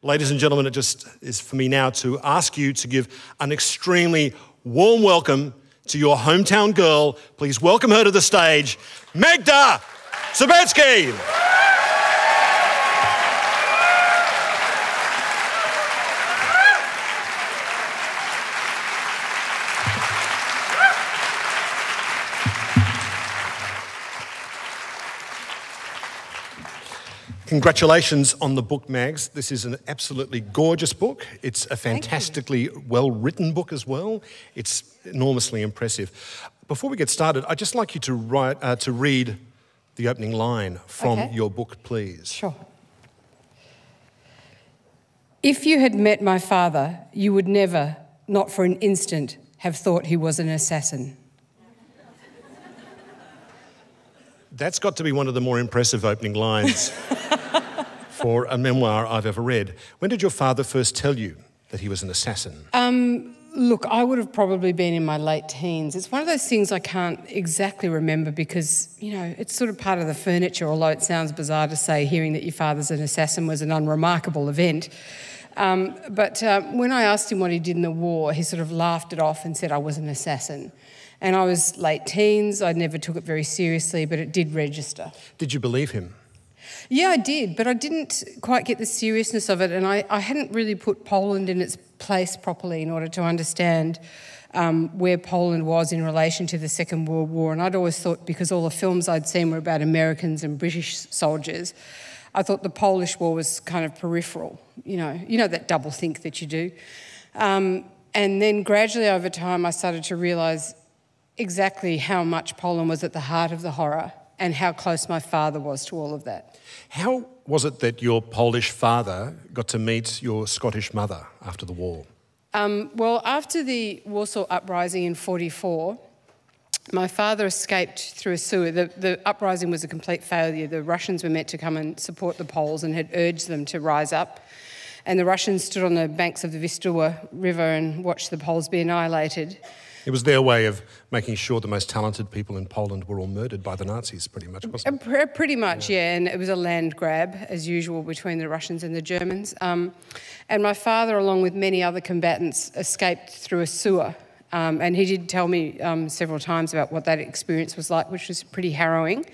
Ladies and gentlemen, it just is for me now to ask you to give an extremely warm welcome to your hometown girl. Please welcome her to the stage, Magda Szubanski. Congratulations on the book, Mags. This is an absolutely gorgeous book. It's a fantastically well written book as well. It's enormously impressive. Before we get started, I'd just like you to, write, uh, to read the opening line from Okay. your book, please. Sure. If you had met my father, you would never, not for an instant, have thought he was an assassin. That's got to be one of the more impressive opening lines for a memoir I've ever read. When did your father first tell you that he was an assassin? Look, I would have probably been in my late teens. It's one of those things I can't exactly remember because, you know, it's sort of part of the furniture, although it sounds bizarre to say hearing that your father's an assassin was an unremarkable event. Um, but uh, when I asked him what he did in the war, he sort of laughed it off and said I was an assassin. And I was late teens, I never took it very seriously, but it did register. Did you believe him? Yeah, I did, but I didn't quite get the seriousness of it, and I, I hadn't really put Poland in its place properly in order to understand um, where Poland was in relation to the Second World War. And I'd always thought, because all the films I'd seen were about Americans and British soldiers, I thought the Polish War was kind of peripheral. You know, you know that double think that you do. Um, and then gradually over time, I started to realise exactly how much Poland was at the heart of the horror and how close my father was to all of that. How was it that your Polish father got to meet your Scottish mother after the war? Um, well, after the Warsaw Uprising in 44, my father escaped through a sewer. The, the uprising was a complete failure. The Russians were meant to come and support the Poles and had urged them to rise up. And the Russians stood on the banks of the Vistula River and watched the Poles be annihilated. It was their way of making sure the most talented people in Poland were all murdered by the Nazis, pretty much, wasn't it? Uh, Pretty much, yeah. And it was a land grab, as usual, between the Russians and the Germans. Um, and my father, along with many other combatants, escaped through a sewer. Um, and he did tell me um, several times about what that experience was like, which was pretty harrowing.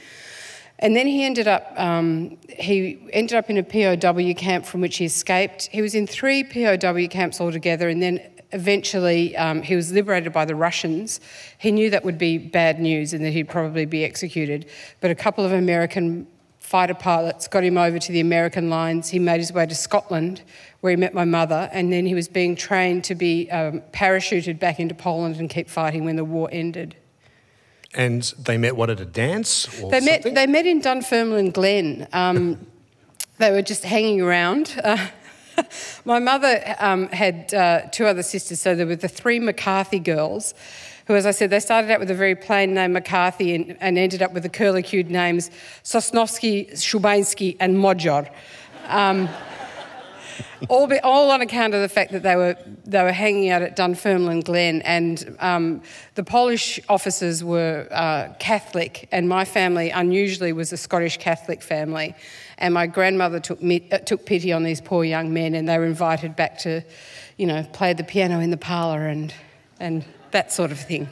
And then he ended up um, he ended up in a POW camp from which he escaped. He was in three POW camps altogether, and then eventually um, he was liberated by the Russians. He knew that would be bad news and that he'd probably be executed. But a couple of American fighter pilots got him over to the American lines. He made his way to Scotland, where he met my mother, and then he was being trained to be um, parachuted back into Poland and keep fighting when the war ended. And they met what at a dance They met, they met in Dunfermline Glen. Um, they were just hanging around. Uh, my mother um, had uh, two other sisters, so there were the three McCarthy girls, who, as I said, they started out with a very plain name, McCarthy, and, and ended up with the curlicued names Sosnowski, Szubański, and Modjor. Um, all, be, all on account of the fact that they were they were hanging out at Dunfermline Glen, and um, the Polish officers were uh, Catholic, and my family unusually was a Scottish Catholic family, and my grandmother took me, uh, took pity on these poor young men, and they were invited back to, you know, play the piano in the parlour and and that sort of thing,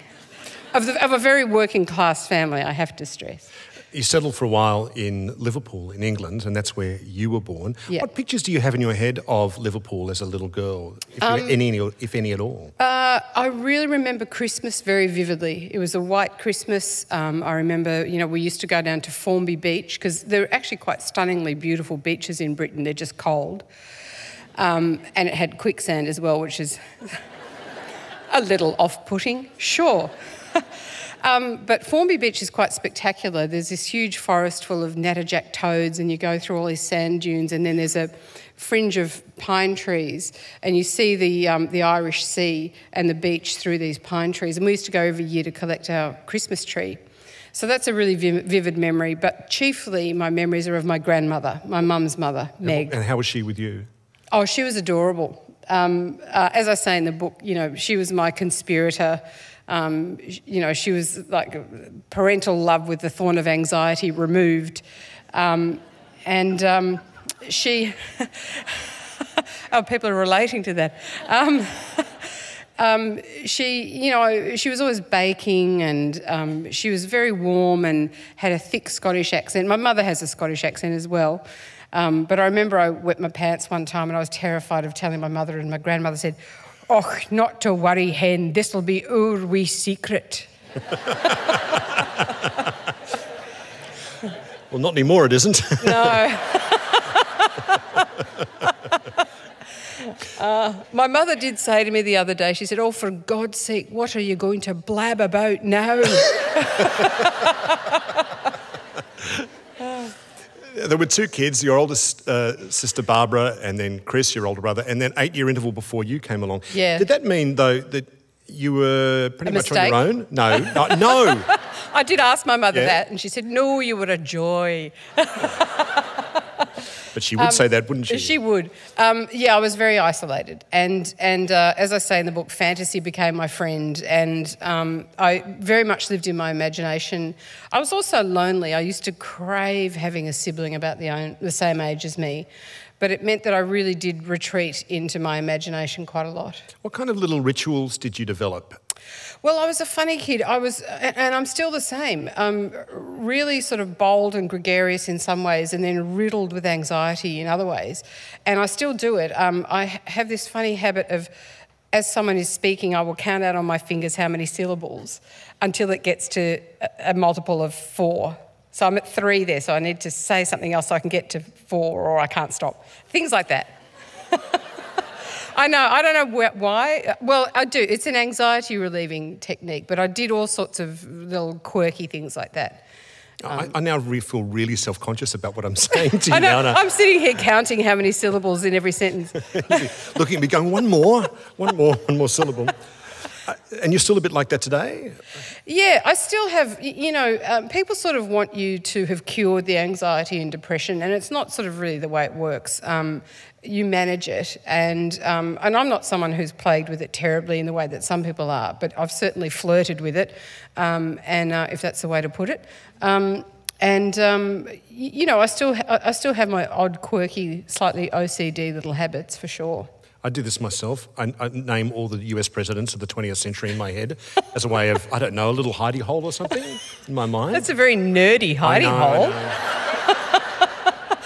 of, the, of a very working class family, I have to stress. You settled for a while in Liverpool, in England, and that's where you were born. Yeah. What pictures do you have in your head of Liverpool as a little girl, if, Um, any, if any at all? Uh, I really remember Christmas very vividly. It was a white Christmas. Um, I remember, you know, we used to go down to Formby Beach because they're actually quite stunningly beautiful beaches in Britain. They're just cold. Um, and it had quicksand as well, which is a little off putting, sure. um, but Formby Beach is quite spectacular. There's this huge forest full of natterjack toads, and you go through all these sand dunes, and then there's a fringe of pine trees, and you see the, um, the Irish Sea and the beach through these pine trees. And we used to go every year to collect our Christmas tree. So that's a really vivid memory, but chiefly my memories are of my grandmother, my mum's mother, Meg. And how was she with you? Oh, she was adorable. Um, uh, as I say in the book, you know, she was my conspirator. Um, you know, she was like parental love with the thorn of anxiety removed. Um, and um, she, oh, people are relating to that. Um, um, she, you know, she was always baking and um, she was very warm and had a thick Scottish accent. My mother has a Scottish accent as well. But I remember I wet my pants one time and I was terrified of telling my mother, and my grandmother said, Oh, not to worry, hen, this'll be our wee secret. well, not anymore, it isn't. no. Uh, my mother did say to me the other day, she said, Oh, for God's sake, what are you going to blab about now? There were two kids, your oldest uh, sister Barbara, and then Chris, your older brother, and then eight year interval before you came along. Yeah. Did that mean, though, that you were pretty A much mistake? on your own? No, no. no. I did ask my mother Yeah. that, and she said, No, you were a joy. But she would say that, wouldn't she? Um, She would. Um, yeah, I was very isolated, and and uh, as I say in the book, fantasy became my friend, and um, I very much lived in my imagination. I was also lonely. I used to crave having a sibling about the own, the same age as me, but it meant that I really did retreat into my imagination quite a lot. What kind of little rituals did you develop? Well, I was a funny kid. I was, and I'm still the same. Um, really sort of bold and gregarious in some ways, and then riddled with anxiety in other ways. And I still do it. Um, I have this funny habit of, as someone is speaking, I will count out on my fingers how many syllables until it gets to a, a multiple of four. So I'm at three there, so I need to say something else so I can get to four, or I can't stop. Things like that. I know. I don't know wh- why. Well, I do. It's an anxiety relieving technique, but I did all sorts of little quirky things like that. I, I now re- feel really self conscious about what I'm saying to you I know. now. and I'm sitting here counting how many syllables in every sentence. Looking at me going, one more, one more, one more syllable. Uh, and you're still a bit like that today? Yeah, I still have, you know, um, people sort of want you to have cured the anxiety and depression, and it's not sort of really the way it works. Um, you manage it, and, um, and I'm not someone who's plagued with it terribly in the way that some people are, but I've certainly flirted with it, um, and uh, if that's the way to put it. Um, and um, you know, I still I still have my odd, quirky, slightly OCD little habits for sure. I do this myself. I, I name all the US presidents of the 20th century in my head as a way of, I don't know, a little hidey hole or something in my mind. That's a very nerdy I hidey know, hole.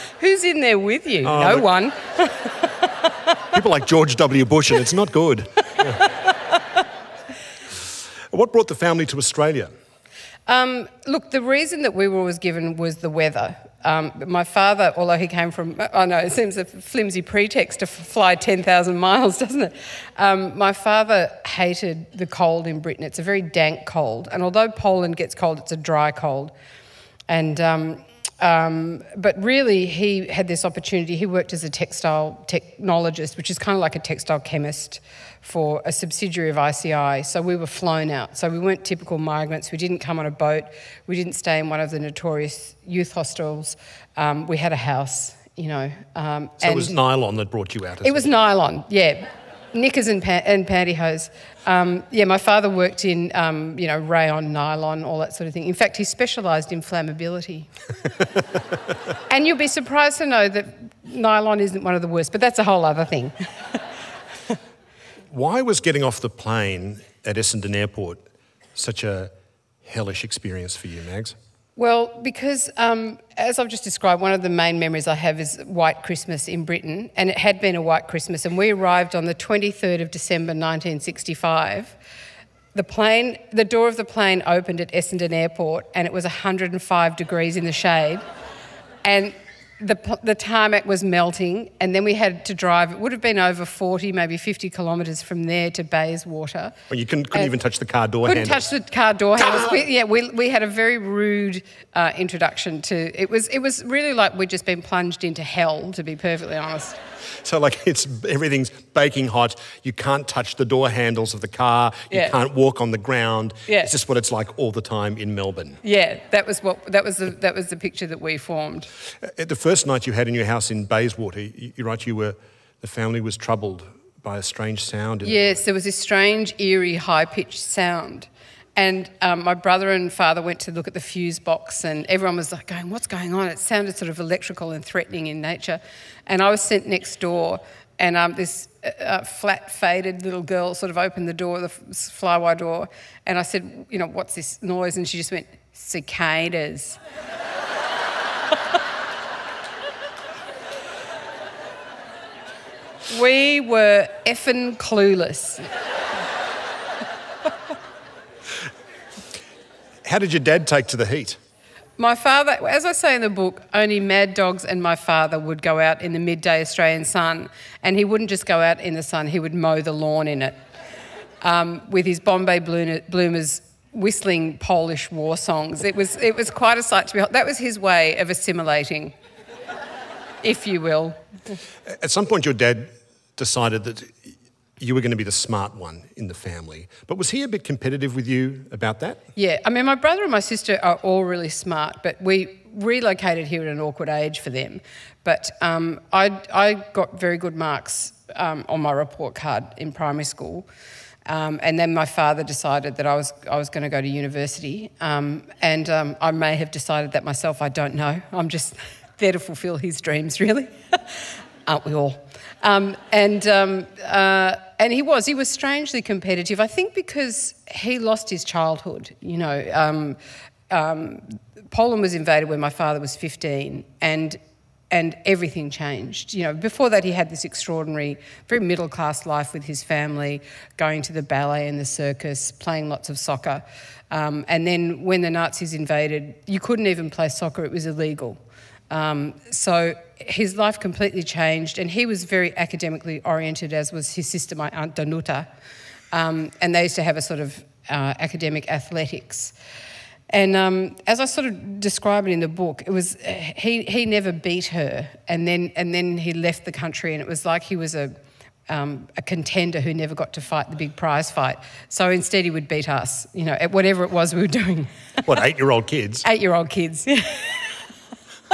Who's in there with you? Oh, no look- one. People like George W. Bush, and it's not good. what brought the family to Australia? Um, look, the reason that we were always given was the weather. Um, my father, although he came from, I know it seems a flimsy pretext to f- fly 10,000 miles, doesn't it? Um, my father hated the cold in Britain. It's a very dank cold. And although Poland gets cold, it's a dry cold. And, um, but really, he had this opportunity. He worked as a textile technologist, which is kind of like a textile chemist for a subsidiary of ICI. So we were flown out. So we weren't typical migrants. We didn't come on a boat. We didn't stay in one of the notorious youth hostels. Um, we had a house, you know. Um, So it was nylon that brought you out. it was nylon, yeah. Knickers and, pa- and pantyhose. Um, yeah, my father worked in, um, you know, rayon, nylon, all that sort of thing. In fact, he specialised in flammability. and you'll be surprised to know that nylon isn't one of the worst, but that's a whole other thing. Why was getting off the plane at Essendon Airport such a hellish experience for you, Mags? Well, because um, as I've just described, one of the main memories I have is White Christmas in Britain, and it had been a White Christmas, and we arrived on the 23rd of December 1965. The plane, the door of the plane opened at Essendon Airport, and it was 105 degrees in the shade, and the, the tarmac was melting, and then we had to drive. It would have been over 40, maybe 50 kilometres from there to Bayswater. Well, you couldn't, couldn't even touch the car door couldn't handle. touch the car door handles. We, yeah, we, we had a very rude uh, introduction to it. Was it was really like we'd just been plunged into hell, to be perfectly honest. So like it's everything's baking hot. You can't touch the door handles of the car. You Yeah. can't walk on the ground. Yeah. It's just what it's like all the time in Melbourne. Yeah, that was what that was the that was the picture that we formed. Uh, The first night you had in your house in Bayswater, you- you're right. You were the family was troubled by a strange sound. Yes, there was this strange, eerie, high pitched sound. And um, my brother and father went to look at the fuse box, and everyone was like going, What's going on? It sounded sort of electrical and threatening in nature. And I was sent next door and um, this uh, uh, flat, faded little girl sort of opened the door, the flywire door, and I said, you know, what's this noise? And she just went, cicadas. we were effing clueless. How did your dad take to the heat? My father, as I say in the book, only mad dogs and my father would go out in the midday Australian sun, and he wouldn't just go out in the sun, he would mow the lawn in it um, with his Bombay Bloomers whistling Polish war songs. It was, it was quite a sight to behold. That was his way of assimilating, if you will. At some point, your dad decided that you were going to be the smart one in the family. But was he a bit competitive with you about that? Yeah, I mean, my brother and my sister are all really smart, but we relocated here at an awkward age for them. But um, I, I got very good marks um, on my report card in primary school. Um, and then my father decided that I was, I was going to go to university. Um, and um, I may have decided that myself, I don't know. I'm just there to fulfill his dreams, really. Aren't we all? Um, and, um, uh, and he was, he was strangely competitive, I think because he lost his childhood. You know, um, Poland was invaded when my father was 15, and and everything changed. You know, before that, he had this extraordinary, very middle class life with his family, going to the ballet and the circus, playing lots of soccer. Um, and then when the Nazis invaded, you couldn't even play soccer, it was illegal. Um, so his life completely changed, and he was very academically oriented, as was his sister, my aunt Danuta. Um, and they used to have a sort of uh, academic athletics. And um, as I sort of describe it in the book, it was he, he never beat her, and then and then he left the country, and it was like he was a um, a contender who never got to fight the big prize fight. So instead, he would beat us, you know, at whatever it was we were doing. What eight year old kids? eight year old kids.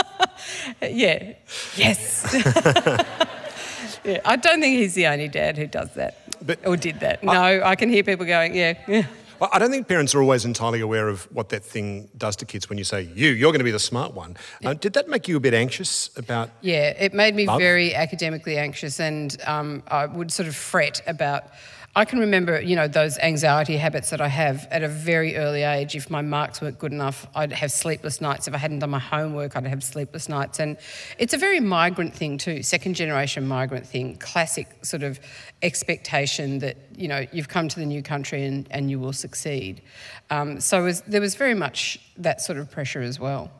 yeah. Yes. yeah. I don't think he's the only dad who does that but, or did that. No, I, I can hear people going, yeah. yeah. I don't think parents are always entirely aware of what that thing does to kids when you say, you, you're going to be the smart one. Yeah. Uh, did that make you a bit anxious about? Yeah, it made me love? very academically anxious and um, I would sort of fret about I can remember, you know, those anxiety habits that I have at a very early age. If my marks weren't good enough, I'd have sleepless nights. If I hadn't done my homework, I'd have sleepless nights. And it's a very migrant thing too, second generation migrant thing, classic sort of expectation that, you know, you've come to the new country and, and you will succeed. Um, so was, there was very much that sort of pressure as well.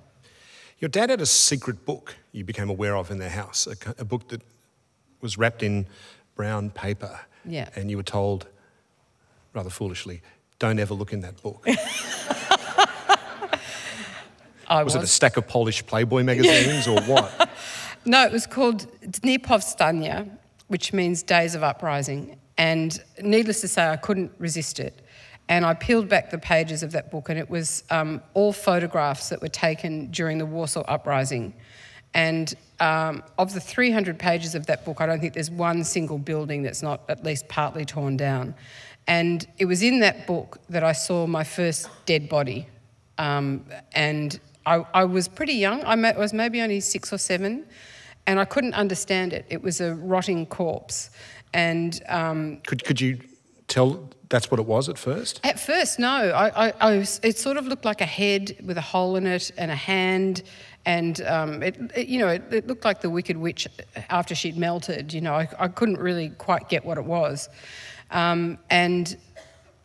Your dad had a secret book you became aware of in their house, a, a book that was wrapped in brown paper. Yeah. And you were told, rather foolishly, don't ever look in that book. I was, was it a stack of Polish Playboy magazines or what? No, it was called Dni Powstania, which means Days of Uprising. And needless to say, I couldn't resist it. And I peeled back the pages of that book, and it was um, all photographs that were taken during the Warsaw Uprising. And um, of the 300 pages of that book, I don't think there's one single building that's not at least partly torn down. And it was in that book that I saw my first dead body. Um, and I, I, was pretty young, I was maybe only six or seven, and I couldn't understand it. It was a rotting corpse. And um, could, could you tell that's what it was at first? At first, no. I, I, I was, it sort of looked like a head with a hole in it and a hand and um, it, it, you know, it, it, looked like the Wicked Witch after she'd melted. You know, I, I couldn't really quite get what it was, um, and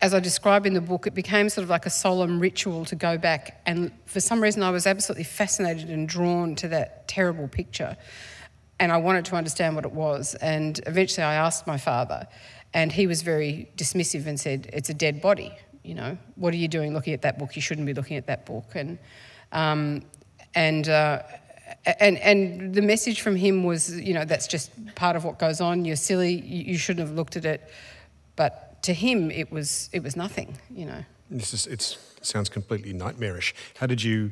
as I describe in the book, it became sort of like a solemn ritual to go back. And for some reason, I was absolutely fascinated and drawn to that terrible picture, and I wanted to understand what it was. And eventually, I asked my father, and he was very dismissive and said, "It's a dead body." You know, what are you doing looking at that book? You shouldn't be looking at that book. And um, and uh, and and the message from him was, you know, that's just part of what goes on. You're silly. You, shouldn't have looked at it. But to him, it was it was nothing. You know. This is it sounds completely nightmarish. How did you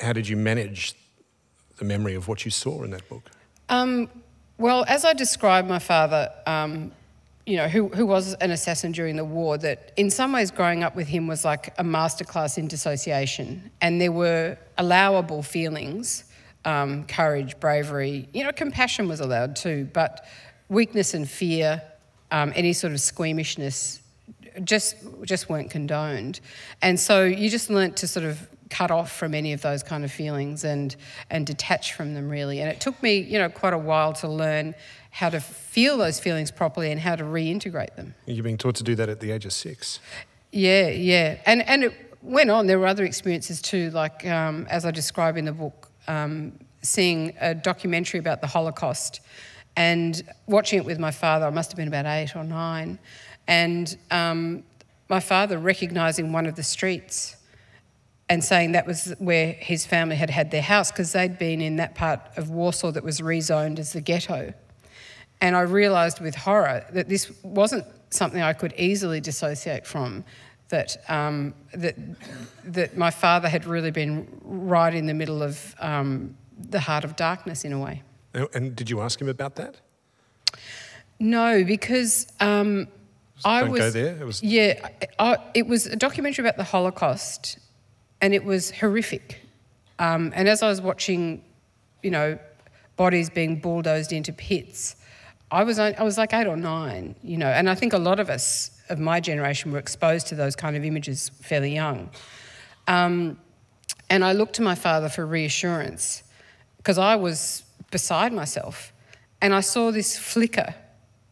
how did you manage the memory of what you saw in that book? Um, well, as I described my father, um, you know, who, who was an assassin during the war, that in some ways growing up with him was like a masterclass in dissociation. And there were allowable feelings um, courage, bravery, you know, compassion was allowed too. But weakness and fear, um, any sort of squeamishness, just just weren't condoned, and so you just learnt to sort of cut off from any of those kind of feelings and and detach from them really. And it took me, you know, quite a while to learn how to feel those feelings properly and how to reintegrate them. You're being taught to do that at the age of six. Yeah, yeah, and and it went on. There were other experiences too, like um, as I describe in the book, um, seeing a documentary about the Holocaust and watching it with my father. I must have been about eight or nine, and um, my father recognizing one of the streets and saying that was where his family had had their house because they'd been in that part of Warsaw that was rezoned as the ghetto. And I realised with horror that this wasn't something I could easily dissociate from. That um, that that my father had really been right in the middle of um, the heart of darkness in a way. And did you ask him about that? No, because um, I Don't was. go there. It was Yeah, I, it was a documentary about the Holocaust, and it was horrific. Um, and as I was watching, you know, bodies being bulldozed into pits, I was I was like eight or nine, you know, and I think a lot of us of my generation were exposed to those kind of images fairly young. Um, and I looked to my father for reassurance because I was beside myself, and I saw this flicker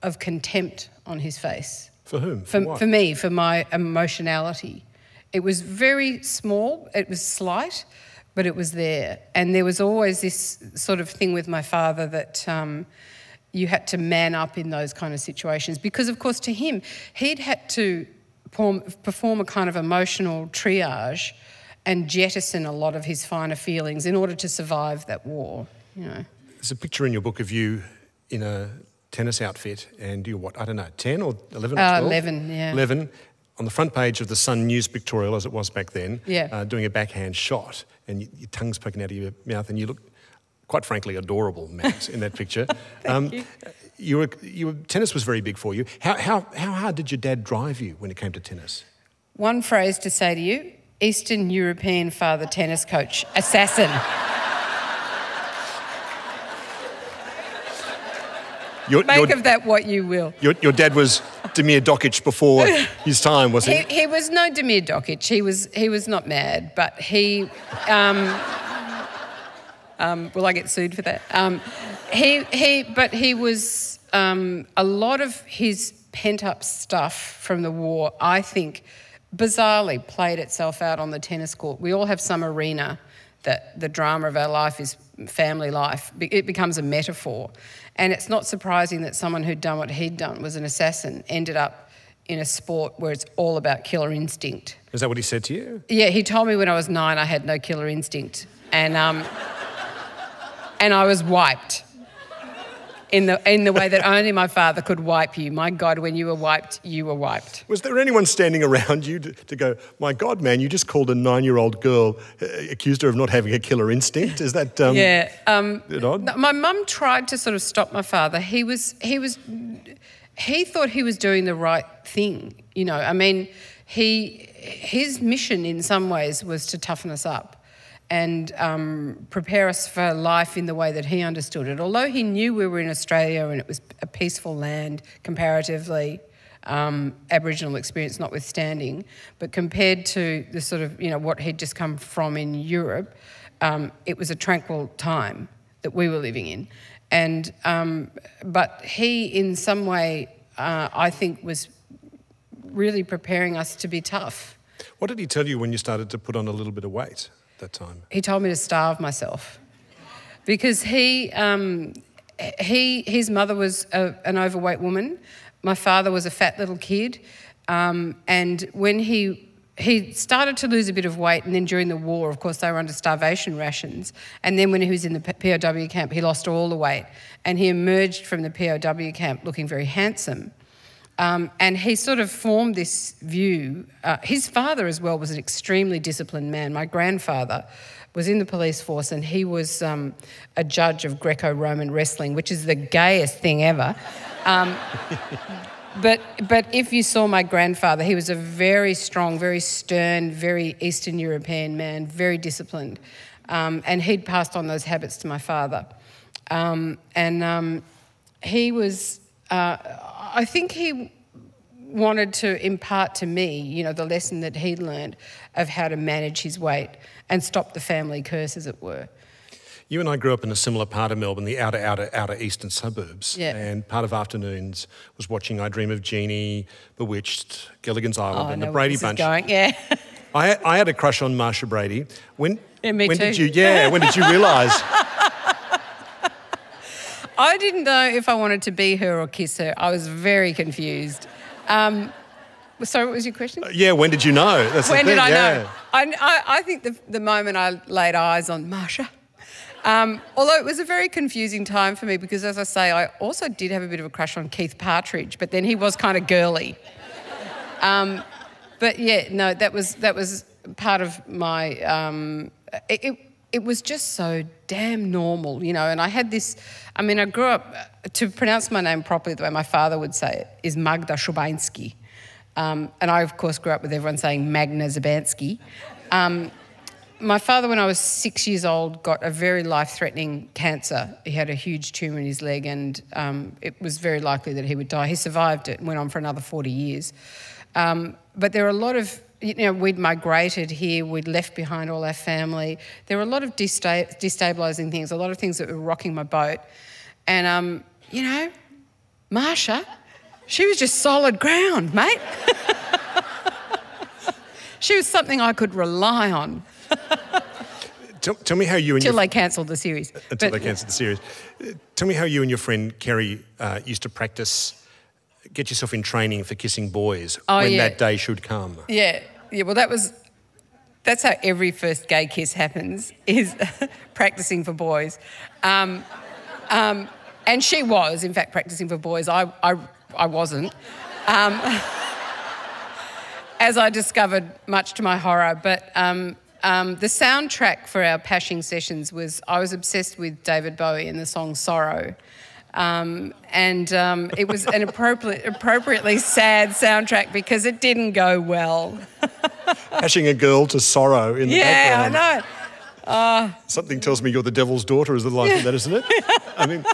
of contempt on his face for whom? for, what? for me, for my emotionality. It was very small, it was slight, but it was there. And there was always this sort of thing with my father that um, you had to man up in those kind of situations. Because, of course, to him, he'd had to perform, perform a kind of emotional triage and jettison a lot of his finer feelings in order to survive that war, you know. There's a picture in your book of you in a tennis outfit, and you're what, I don't know, 10 or 11 or Uh, 12? 11, yeah. 11, on the front page of the Sun News pictorial, as it was back then, Yeah. uh, doing a backhand shot, and your tongue's poking out of your mouth, and you look, quite frankly, adorable, Mags, in that picture. um, you. You were, you were, tennis was very big for you. How, how, how hard did your dad drive you when it came to tennis? One phrase to say to you Eastern European father tennis coach, assassin. Your, Make your, of that what you will. your, your dad was Damir Dokic before his time, was he? He, he was no Damir Dokic. He was, he was not mad, but he. Um, um, will I get sued for that? Um, he, he, but he was. Um, a lot of his pent up stuff from the war, I think, bizarrely played itself out on the tennis court. We all have some arena that the drama of our life is family life. It becomes a metaphor. And it's not surprising that someone who'd done what he'd done, was an assassin, ended up in a sport where it's all about killer instinct. Is that what he said to you? Yeah, he told me when I was nine I had no killer instinct. And, um, and I was wiped in the, in the way that only my father could wipe you. My God, when you were wiped, you were wiped. Was there anyone standing around you to, to go, my God, man, you just called a nine year old girl, uh, accused her of not having a killer instinct? Is that. Um, Yeah. Um, odd? my mum tried to sort of stop my father. He was, he was, he thought he was doing the right thing. You know, I mean, he, his mission in some ways was to toughen us up and um, prepare us for life in the way that he understood it. Although he knew we were in Australia and it was a peaceful land comparatively, um, Aboriginal experience notwithstanding, but compared to the sort of, you know, what he'd just come from in Europe, um, it was a tranquil time that we were living in. And, um, but he, in some way, uh, I think, was really preparing us to be tough. What did he tell you when you started to put on a little bit of weight that time? He told me to starve myself because he, um, he his mother was a, an overweight woman. My father was a fat little kid, um, and when he he started to lose a bit of weight, and then during the war, of course, they were under starvation rations. And then when he was in the POW camp, he lost all the weight, and he emerged from the POW camp looking very handsome. Um, and he sort of formed this view. Uh, his father, as well, was an extremely disciplined man. My grandfather was in the police force and he was um, a judge of Greco Roman wrestling, which is the gayest thing ever. Um, but, but if you saw my grandfather, he was a very strong, very stern, very Eastern European man, very disciplined. Um, and he'd passed on those habits to my father. Um, and um, he was uh, I think he wanted to impart to me, you know, the lesson that he'd learned of how to manage his weight and stop the family curse, as it were. You and I grew up in a similar part of Melbourne, the outer, outer, outer eastern suburbs. Yeah. And part of afternoons was watching I Dream of Jeannie, Bewitched, Gilligan's Island, Oh, and the Brady Bunch. going. Yeah. I, I had a crush on Marcia Brady. When, Yeah, me when did too. you? Yeah. when did you realise? I didn't know if I wanted to be her or kiss her. I was very confused. Um, sorry, what was your question? yeah. When did you know? That's when did I yeah. know? I, I, I think the, the moment I laid eyes on Marcia, um, although it was a very confusing time for me because, as I say, I also did have a bit of a crush on Keith Partridge, but then he was kind of girly. Um, but yeah, no, that was that was part of my. Um, it, it it was just so damn normal, you know. And I had this. I mean, I grew up to pronounce my name properly the way my father would say it is Magda Szubański. Um, and I, of course, grew up with everyone saying Magna Zabansky. Um, my father, when I was six years old, got a very life threatening cancer. He had a huge tumour in his leg, and um, it was very likely that he would die. He survived it and went on for another 40 years. Um, but there are a lot of, you know, we'd migrated here, we'd left behind all our family. There were a lot of desta- destabilising things, a lot of things that were rocking my boat. And, um, you know, Marcia, she was just solid ground, mate. she was something I could rely on Tell, tell me how you and until your they cancelled the series. until But- they cancelled the series. Tell me how you and your friend Kerry uh, used to practice, get yourself in training for kissing boys Oh, when yeah. that day should come. Yeah, yeah. Well, that was that's how every first gay kiss happens is practicing for boys, um, um, and she was in fact practicing for boys. I I, I wasn't. Um, as I discovered, much to my horror. But um, um, the soundtrack for our pashing sessions was I was obsessed with David Bowie and the song Sorrow. Um, and um, it was an appropriate, appropriately sad soundtrack because it didn't go well. Hashing a girl to sorrow in the Yeah, I background. know. Something tells me you're the devil's daughter, is the line from that, isn't it? I mean,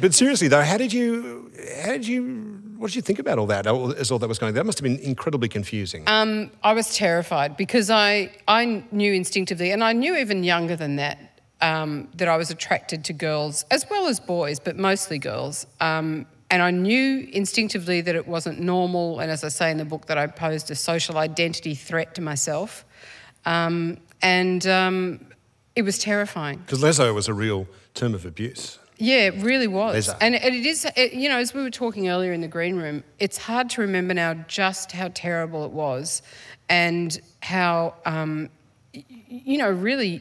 but seriously though, how did you, how did you, what did you think about all that as all that was going? That must have been incredibly confusing. Um, I was terrified because I, I knew instinctively, and I knew even younger than that, um, that I was attracted to girls as well as boys, but mostly girls. Um, and I knew instinctively that it wasn't normal, and as I say in the book, that I posed a social identity threat to myself. Um, and um, it was terrifying. Because leso was a real term of abuse. Yeah, it really was. And it is, it, you know, as we were talking earlier in the green room, it's hard to remember now just how terrible it was and how, um, y- you know, really,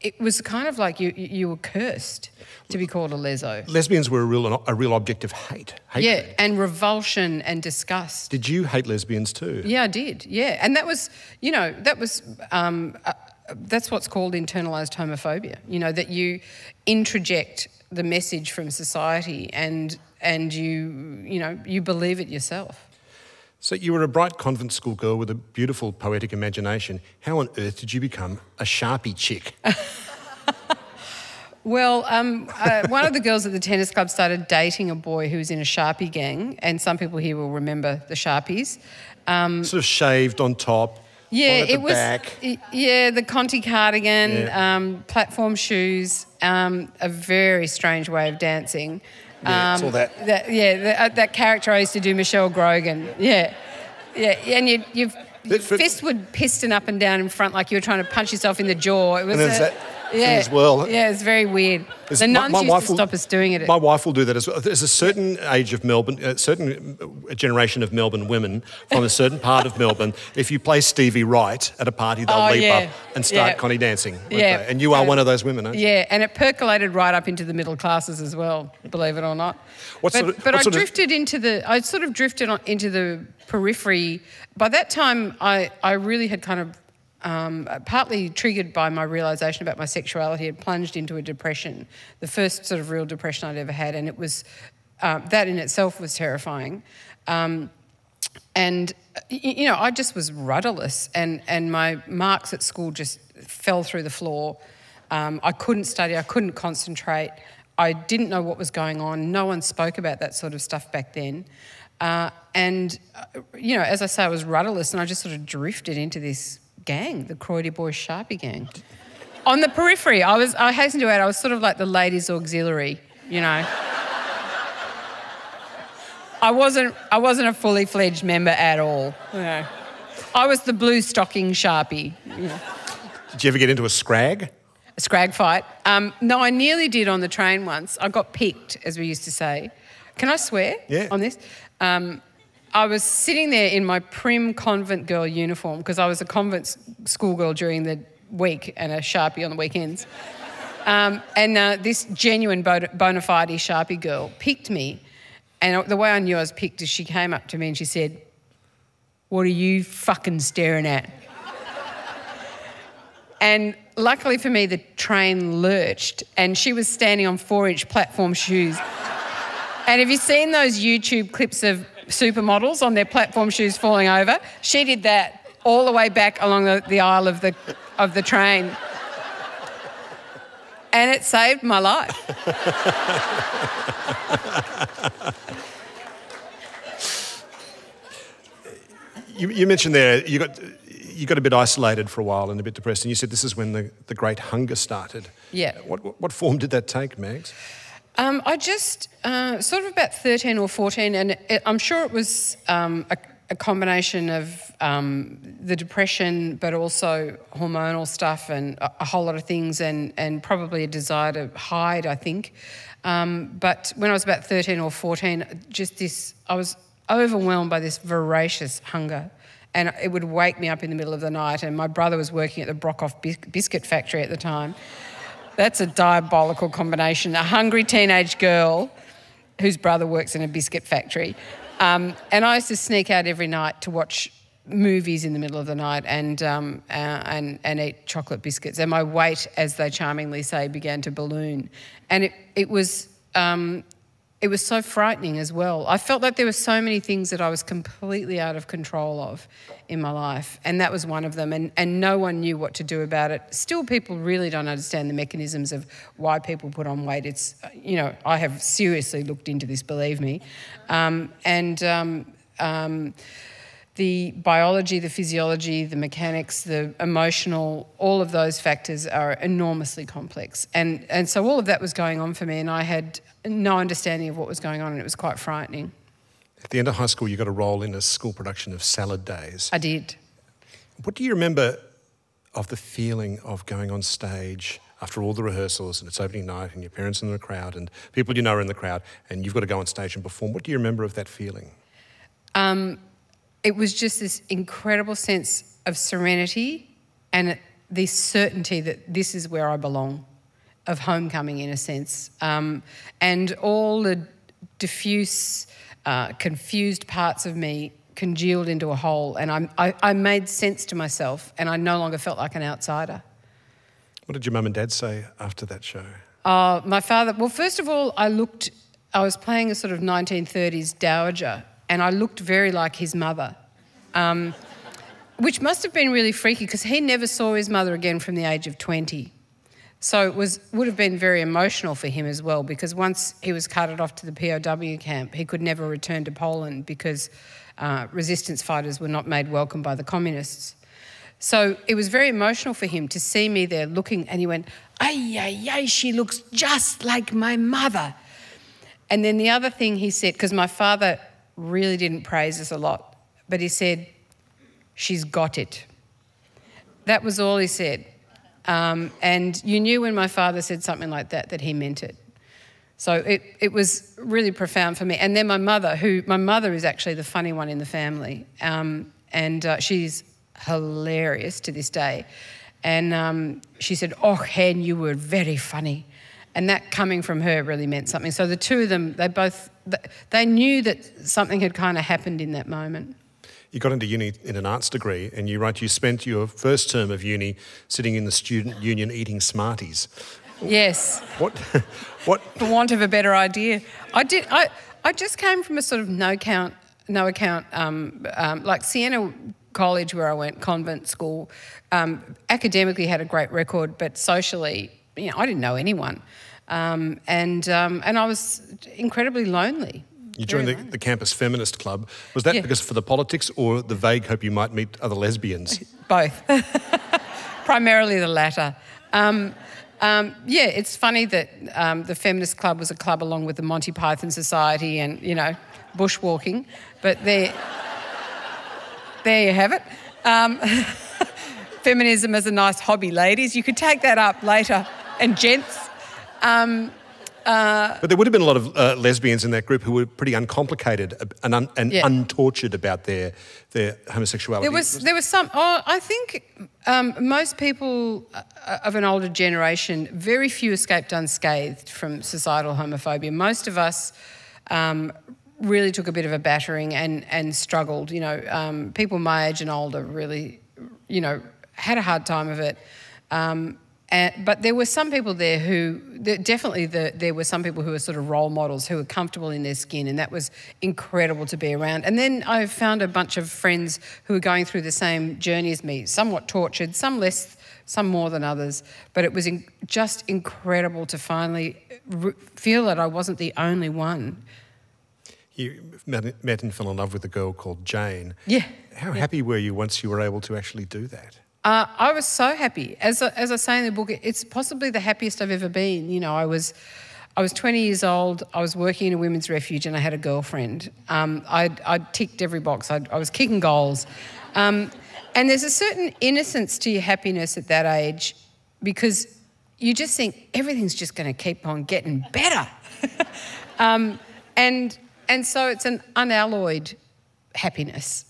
it was kind of like you, you were cursed to be called a leso. Lesbians were a real, a real object of hate. Yeah, and revulsion and disgust. Did you hate lesbians too? Yeah, I did. Yeah, and that was, you know, that was, um, uh, that's what's called internalized homophobia. You know, that you introject the message from society and and you, you know, you believe it yourself. So you were a bright convent school girl with a beautiful poetic imagination. How on earth did you become a sharpie chick? Well, um, uh, one of the girls at the tennis club started dating a boy who was in a Sharpie gang, and some people here will remember the Sharpies. Um, sort of shaved on top. Yeah, one at the it was. back. Yeah, the Conti cardigan, Yeah. um, platform shoes, um, a very strange way of dancing. Yeah, it's all that. yeah, the, uh, that character I used to do, Michelle Grogan. Yeah, yeah, and you, you, your fist would piston up and down in front like you were trying to punch yourself in the jaw. It was a- that yeah, as well. Yeah, it's very weird. The my- nuns my used wife to will- stop us doing it. My wife will do that as well. There's a certain age of Melbourne, a certain generation of Melbourne women from a certain part of Melbourne. If you play Stevie Wright at a party, they'll Oh, leap yeah. up and start Yeah. Connie dancing. Yeah. they? And you are one of those women, aren't you? Yeah, and it percolated right up into the middle classes as well, believe it or not. What but sort of- but I sort of- drifted into the, I sort of drifted on, into the periphery. By that time, I, I really had kind of, um, partly triggered by my realization about my sexuality, had plunged into a depression, the first sort of real depression I'd ever had, and it was, uh, that in itself was terrifying. Um, and you know i just was rudderless and, and my marks at school just fell through the floor um, i couldn't study i couldn't concentrate I didn't know what was going on. No one spoke about that sort of stuff back then. Uh, and, uh, you know, as I say, I was rudderless and I just sort of drifted into this gang, the Croydie Boys Sharpie gang. On the periphery, I was, I hasten to add, I was sort of like the ladies' auxiliary, you know. I wasn't, I wasn't a fully fledged member at all. You know. I was the blue stocking Sharpie. You know. Did you ever get into a scrag? A scrag fight? Um, no, I nearly did on the train once. I got picked, as we used to say. Can I swear Yeah. on this? Um, I was sitting there in my prim convent girl uniform because I was a convent schoolgirl during the week and a sharpie on the weekends. Um, and uh, this genuine bona fide sharpie girl picked me. And the way I knew I was picked is she came up to me and she said, What are you fucking staring at? And luckily for me, the train lurched and she was standing on four inch platform shoes. And have you seen those YouTube clips of supermodels on their platform shoes falling over? She did that all the way back along the, the aisle of the, of the train. And it saved my life. You, you mentioned there you got you got a bit isolated for a while and a bit depressed, and you said this is when the, the great hunger started. Yeah. What, what, what form did that take, Mags? Um, I just uh, sort of about 13 or 14, and it, I'm sure it was um, a, a combination of um, the depression, but also hormonal stuff and a, a whole lot of things, and, and probably a desire to hide, I think. Um, but when I was about 13 or 14, just this, I was overwhelmed by this voracious hunger. And it would wake me up in the middle of the night, and my brother was working at the Brockhoff bis- biscuit factory at the time. That's a diabolical combination. A hungry teenage girl whose brother works in a biscuit factory. Um, and I used to sneak out every night to watch movies in the middle of the night and, um, uh, and, and eat chocolate biscuits. And my weight, as they charmingly say, began to balloon. And it, it, was, um, it was so frightening as well. I felt like there were so many things that I was completely out of control of in my life, and that was one of them. And, and no one knew what to do about it. Still, people really don't understand the mechanisms of why people put on weight. It's, you know, I have seriously looked into this, believe me. Um, and um, um, the biology, the physiology, the mechanics, the emotional, all of those factors are enormously complex. And, and so all of that was going on for me, and I had no understanding of what was going on, and it was quite frightening. At the end of high school, you got a role in a school production of Salad Days. I did. What do you remember of the feeling of going on stage after all the rehearsals and it's opening night and your parents are in the crowd and people you know are in the crowd and you've got to go on stage and perform? What do you remember of that feeling? Um, it was just this incredible sense of serenity and this certainty that this is where I belong, of homecoming in a sense. Um, and all the diffuse, uh, confused parts of me congealed into a whole, and I, I, I made sense to myself, and I no longer felt like an outsider. What did your mum and dad say after that show? Uh, my father, well, first of all, I looked, I was playing a sort of 1930s dowager, and I looked very like his mother, um, which must have been really freaky because he never saw his mother again from the age of 20. So it was, would have been very emotional for him as well because once he was carted off to the POW camp, he could never return to Poland because uh, resistance fighters were not made welcome by the communists. So it was very emotional for him to see me there looking, and he went, Ay, ay, ay, she looks just like my mother. And then the other thing he said, because my father really didn't praise us a lot, but he said, She's got it. That was all he said. Um, and you knew when my father said something like that that he meant it. So it, it was really profound for me. And then my mother, who, my mother is actually the funny one in the family, um, and uh, she's hilarious to this day. And um, she said, Oh, Hen, you were very funny. And that coming from her really meant something. So the two of them, they both, they knew that something had kind of happened in that moment. You got into uni in an arts degree, and you write you spent your first term of uni sitting in the student union eating Smarties. Yes. What? what? For want of a better idea, I did. I I just came from a sort of no count, no account, um, um, like Siena College where I went, convent school. Um, academically had a great record, but socially, you know, I didn't know anyone. Um, and, um, and I was incredibly lonely. You joined the, the, Campus Feminist Club. Was that yeah. because for the politics or the vague hope you might meet other lesbians? Both. Primarily the latter. Um, um, yeah, it's funny that um, the Feminist Club was a club along with the Monty Python Society and, you know, bushwalking, but there, there you have it. Um, feminism as a nice hobby, ladies. You could take that up later, and gents. Um, uh, but there would have been a lot of uh, lesbians in that group who were pretty uncomplicated and, un, and yeah. untortured about their their homosexuality. There was there was some. Oh, I think um, most people uh, of an older generation, very few escaped unscathed from societal homophobia. Most of us. Um, really took a bit of a battering and, and struggled. You know, um, people my age and older really, you know, had a hard time of it. Um, and, but there were some people there who, definitely the, there were some people who were sort of role models who were comfortable in their skin, and that was incredible to be around. And then I found a bunch of friends who were going through the same journey as me, somewhat tortured, some less, some more than others. But it was in, just incredible to finally feel that I wasn't the only one. You met, met and fell in love with a girl called Jane. Yeah. How yeah. happy were you once you were able to actually do that? Uh, I was so happy. As, as I say in the book, it's possibly the happiest I've ever been. You know, I was, I was 20 years old. I was working in a women's refuge, and I had a girlfriend. Um, I'd, I'd, ticked every box. I'd, i was kicking goals, um, and there's a certain innocence to your happiness at that age, because you just think everything's just going to keep on getting better, um, and and so it's an unalloyed happiness.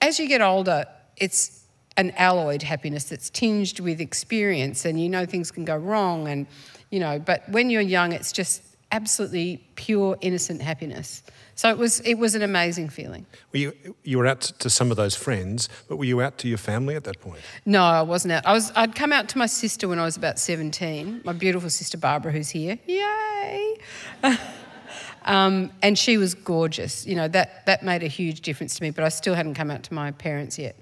As you get older, it's an alloyed happiness that's tinged with experience and you know things can go wrong and you know but when you're young it's just absolutely pure innocent happiness. So it was it was an amazing feeling. Were you you were out to some of those friends but were you out to your family at that point? No i wasn't out. I was i'd come out to my sister when i was about 17 my beautiful sister barbara who's here. Yay! Um, and she was gorgeous. You know that that made a huge difference to me but i still hadn't come out to my parents yet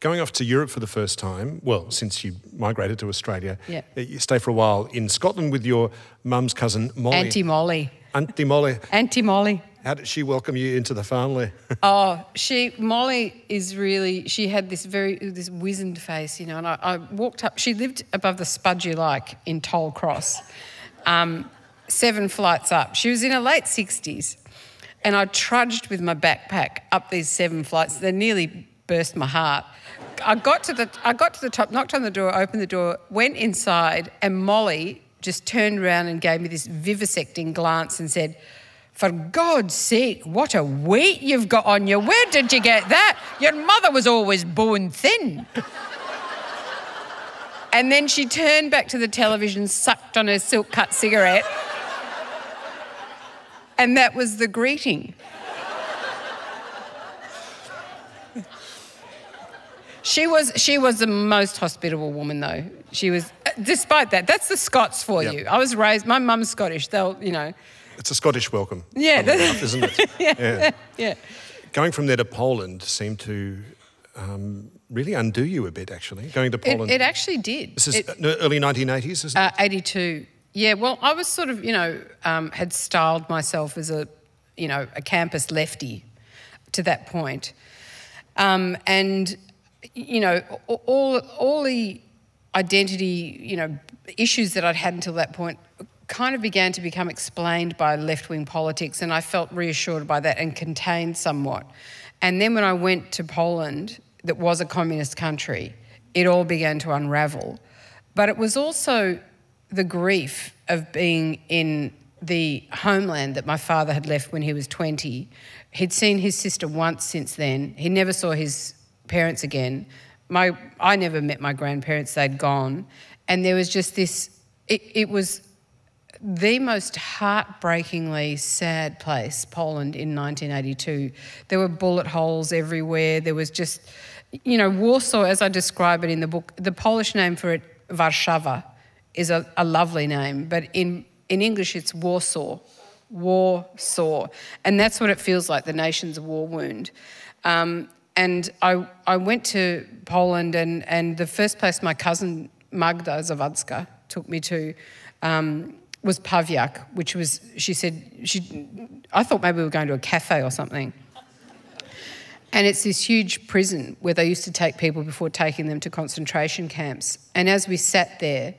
going off to Europe for the first time, well, since you migrated to Australia, yeah. you stay for a while in Scotland with your mum's cousin Molly. Auntie Molly. Auntie Molly. Auntie Molly. How did she welcome you into the family? oh, she Molly is really. She had this very this wizened face, you know. And I, I walked up. She lived above the Spud you like in Tollcross, um, seven flights up. She was in her late sixties, and I trudged with my backpack up these seven flights. They nearly burst my heart. I got to the I got to the top, knocked on the door, opened the door, went inside, and Molly just turned around and gave me this vivisecting glance and said, "For God's sake, what a weight you've got on you! Where did you get that? Your mother was always bone thin." and then she turned back to the television, sucked on her silk cut cigarette, and that was the greeting. She was she was the most hospitable woman though. She was despite that. That's the Scots for yep. you. I was raised my mum's Scottish. They'll, you know. It's a Scottish welcome. Yeah, enough, isn't it? yeah, yeah. yeah. Going from there to Poland seemed to um, really undo you a bit, actually. Going to Poland. It, it actually did. This is it, early 1980s, isn't it? Uh, 82. Yeah. Well, I was sort of, you know, um, had styled myself as a, you know, a campus lefty to that point. Um, and you know, all, all the identity, you know, issues that I'd had until that point kind of began to become explained by left wing politics, and I felt reassured by that and contained somewhat. And then when I went to Poland, that was a communist country, it all began to unravel. But it was also the grief of being in the homeland that my father had left when he was 20. He'd seen his sister once since then. He never saw his parents again. My, I never met my grandparents, they'd gone. And there was just this, it, it was the most heartbreakingly sad place, Poland, in 1982. There were bullet holes everywhere. There was just, you know, Warsaw, as I describe it in the book, the Polish name for it, Warszawa, is a, a lovely name, but in, in English it's Warsaw. Warsaw. And that's what it feels like, the nation's war wound. Um, and I, I went to Poland, and, and the first place my cousin Magda Zawadzka took me to, um, was Pawiak, which was, she said, she, I thought maybe we were going to a cafe or something. And it's this huge prison where they used to take people before taking them to concentration camps. And as we sat there,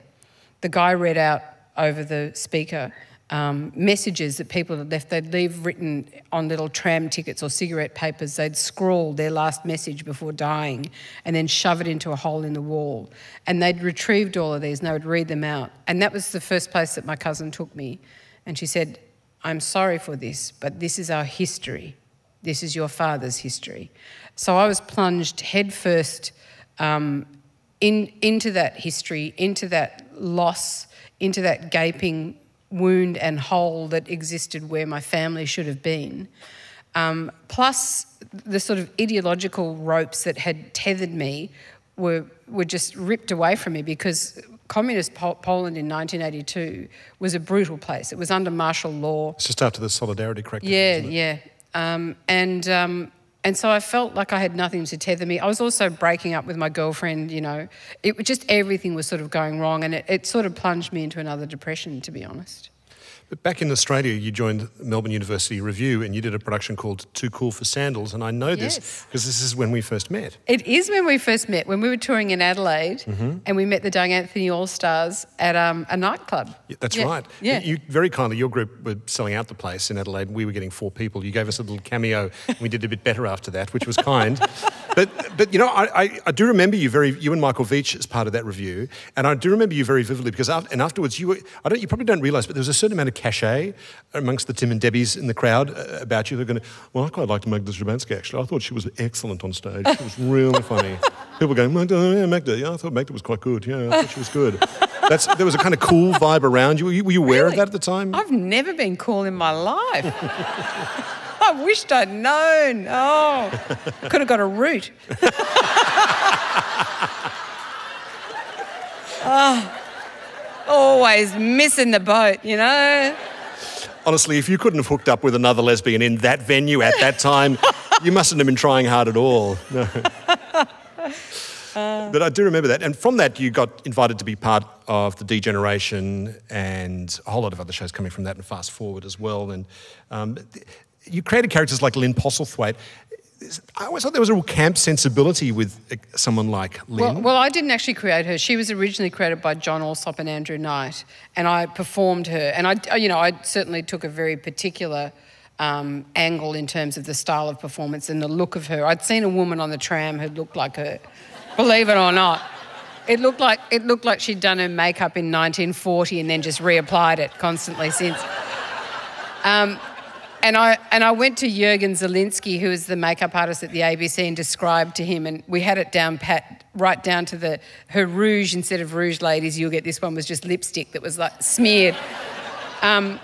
the guy read out over the speaker um, messages that people had left. They'd leave written on little tram tickets or cigarette papers. They'd scrawl their last message before dying and then shove it into a hole in the wall. And they'd retrieved all of these and they would read them out. And that was the first place that my cousin took me. And she said, I'm sorry for this, but this is our history. This is your father's history. So I was plunged headfirst um, in, into that history, into that loss, into that gaping wound and hole that existed where my family should have been. Um, plus, the sort of ideological ropes that had tethered me were, were just ripped away from me because communist Poland in 1982 was a brutal place. It was under martial law. It's just after the Solidarity crackdown. Yeah, yeah. Um, and um, and so I felt like I had nothing to tether me. I was also breaking up with my girlfriend, you know. It just everything was sort of going wrong and it, it sort of plunged me into another depression, to be honest. But back in Australia, you joined Melbourne University Revue and you did a production called Too Cool for Sandals. And I know this because this is when we first met. It is when we first met, when we were touring in Adelaide mm-hmm. and we met the Doug Anthony All Stars at um, a nightclub. Yeah, that's yeah. right. Yeah. You, very kindly, your group were selling out the place in Adelaide. We were getting four people. You gave us a little cameo and we did a bit better after that, which was kind. but, but you know, I, I, I, do remember you very, you and Michael Veitch as part of that revue. And I do remember you very vividly because, after, and afterwards, you were, I don't, you probably don't realise, but there was a certain amount of cachet amongst the Tim and Debbie's in the crowd uh, about you. They're going, well, I quite liked Magda Szubanski, actually. I thought she was excellent on stage. She was really funny. People going, Magda, yeah, Magda. Yeah, I thought Magda was quite good. Yeah, I thought she was good. That's, there was a kind of cool vibe around you. Were you, were you aware really? of that at the time? I've never been cool in my life. I wished I'd known. Oh, I could have got a root. oh always missing the boat, you know? Honestly, if you couldn't have hooked up with another lesbian in that venue at that time, you mustn't have been trying hard at all. No. Uh, but I do remember that. And from that, you got invited to be part of the D-Generation and a whole lot of other shows coming from that, and Fast Forward as well. And um, you created characters like Lynn Postlethwaite. I always thought there was a real camp sensibility with uh, someone like Lynn. Well, well, I didn't actually create her. She was originally created by John Alsop and Andrew Knight, and I performed her. And I, you know, I certainly took a very particular um, angle in terms of the style of performance and the look of her. I'd seen a woman on the tram who looked like her, believe it or not. It looked like it looked like she'd done her makeup in 1940 and then just reapplied it constantly since. Um, and I and I went to Jurgen Zielinski, who is the makeup artist at the ABC, and described to him, and we had it down pat, right down to the her rouge instead of rouge, ladies. You'll get this one was just lipstick that was like smeared. Um,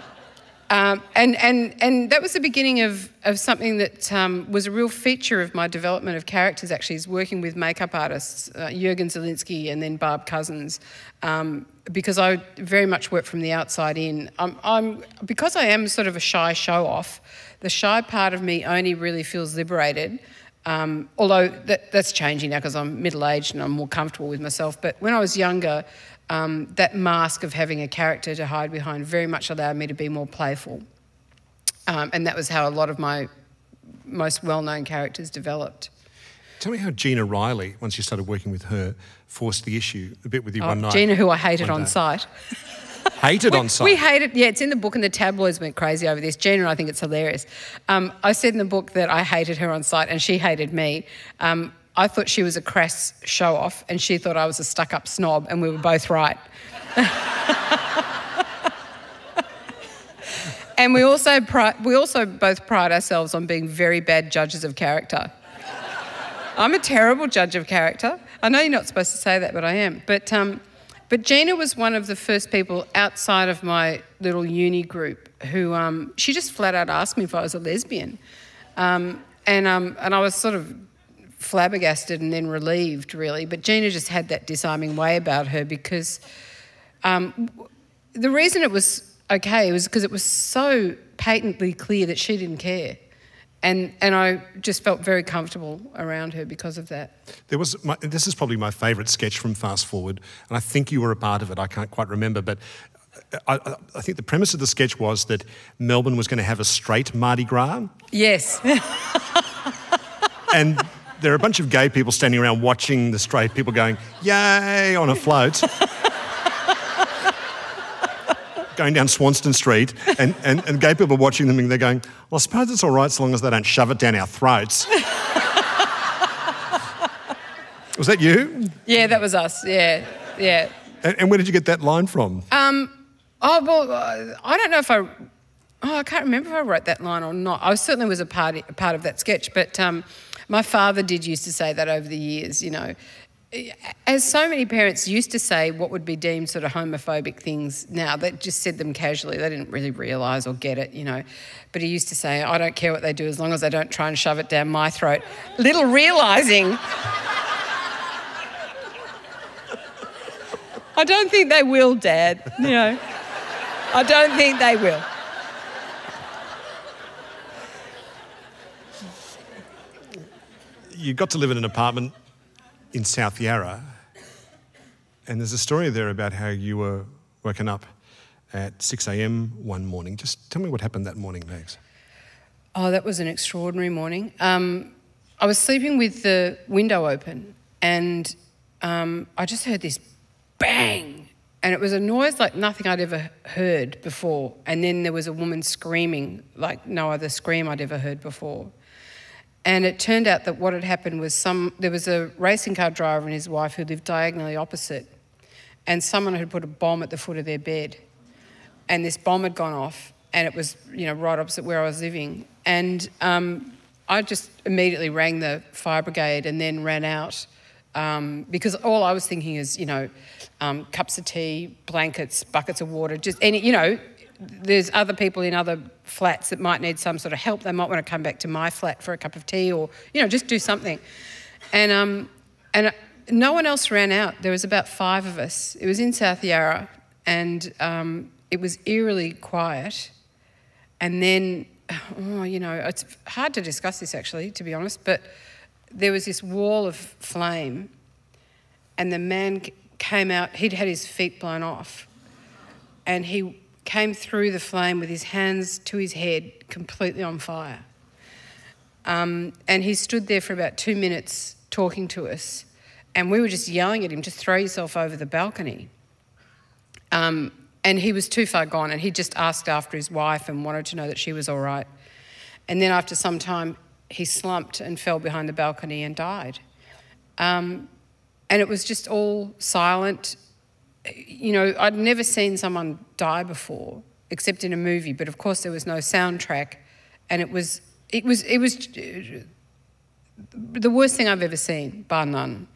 um, and, and, and that was the beginning of, of something that um, was a real feature of my development of characters, actually, is working with makeup artists, uh, Jurgen Zielinski and then Barb Cousins, um, because I very much work from the outside in. I'm, I'm, because I am sort of a shy show off, the shy part of me only really feels liberated. Um, although that, that's changing now because I'm middle aged and I'm more comfortable with myself. But when I was younger, um, that mask of having a character to hide behind very much allowed me to be more playful. Um, and that was how a lot of my most well known characters developed. Tell me how Gina Riley, once you started working with her, forced the issue a bit with you oh, one night. Gina, who I hated on sight. hated we, on sight. We hated, yeah, it's in the book, and the tabloids went crazy over this. Gina, I think it's hilarious. Um, I said in the book that I hated her on sight, and she hated me. Um, I thought she was a crass show off, and she thought I was a stuck up snob, and we were both right. and we also, we also both pride ourselves on being very bad judges of character. I'm a terrible judge of character. I know you're not supposed to say that, but I am. But, um, but Gina was one of the first people outside of my little uni group who um, she just flat out asked me if I was a lesbian. Um, and, um, and I was sort of flabbergasted and then relieved, really. But Gina just had that disarming way about her because um, the reason it was okay was because it was so patently clear that she didn't care. And, and I just felt very comfortable around her because of that. There was my, this is probably my favourite sketch from Fast Forward, and I think you were a part of it. I can't quite remember, but I, I, think the premise of the sketch was that Melbourne was going to have a straight Mardi Gras. Yes. and there are a bunch of gay people standing around watching the straight people going, yay, on a float. going down Swanston Street, and, and, and gay people watching them and they're going, well, I suppose it's all right so long as they don't shove it down our throats. was that you? Yeah, that was us. Yeah, yeah. And, and where did you get that line from? Um, oh, well, uh, I don't know if I. Oh, I can't remember if I wrote that line or not. I certainly was a part, a part of that sketch, but um, my father did used to say that over the years, you know. As so many parents used to say what would be deemed sort of homophobic things now, they just said them casually. They didn't really realise or get it, you know. But he used to say, I don't care what they do as long as they don't try and shove it down my throat. Little realising. I don't think they will, Dad, you know. I don't think they will. You got to live in an apartment in South Yarra, and there's a story there about how you were woken up at 6 a.m. one morning. Just tell me what happened that morning, Mags. Oh, that was an extraordinary morning. Um, I was sleeping with the window open, and um, I just heard this bang, and it was a noise like nothing I'd ever heard before. And then there was a woman screaming like no other scream I'd ever heard before. And it turned out that what had happened was some there was a racing car driver and his wife who lived diagonally opposite, and someone had put a bomb at the foot of their bed, and this bomb had gone off, and it was you know right opposite where I was living, and um, I just immediately rang the fire brigade and then ran out. Um, because all I was thinking is, you know, um, cups of tea, blankets, buckets of water, just any, you know, there's other people in other flats that might need some sort of help. They might want to come back to my flat for a cup of tea or, you know, just do something. And, um, and no one else ran out. There was about five of us. It was in South Yarra and um, it was eerily quiet. And then, oh, you know, it's hard to discuss this actually, to be honest, but there was this wall of flame and the man came out, he'd had his feet blown off and he came through the flame with his hands to his head, completely on fire. Um, and he stood there for about two minutes talking to us, and we were just yelling at him, just throw yourself over the balcony. Um, and he was too far gone, and he just asked after his wife and wanted to know that she was all right. And then after some time, he slumped and fell behind the balcony and died. Um, and it was just all silent you know, I'd never seen someone die before, except in a movie. But of course, there was no soundtrack, and it was it was it was the worst thing I've ever seen, bar none.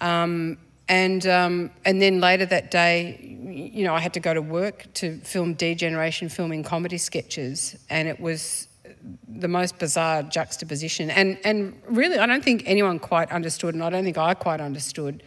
Um, and um, and then later that day, you know, I had to go to work to film D-Generation, filming comedy sketches, and it was the most bizarre juxtaposition. And and really, I don't think anyone quite understood, and I don't think I quite understood